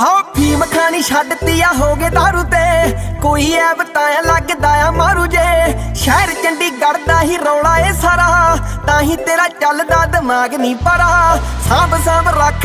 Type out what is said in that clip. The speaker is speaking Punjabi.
ਆਹ ਫੀਮ ਖਾਣੀ ਛੱਡਤੀ ਆ ਹੋਗੇ ਗਏ दारू ਤੇ। ਕੋਈ ਐ ਤਾਇਆ ਲੱਗਦਾ ਆ ਮਾਰੂ ਜੇ। ਸ਼ਹਿਰ ਚੰਡੀਗੜ੍ਹ ਦਾ ਹੀ ਰੌਲਾ ਏ ਸਾਰਾ। ਤਾਂ ਹੀ ਤੇਰਾ ਚੱਲਦਾ ਦਿਮਾਗ ਨਹੀਂ ਪਰਾ ਸਾਂਭ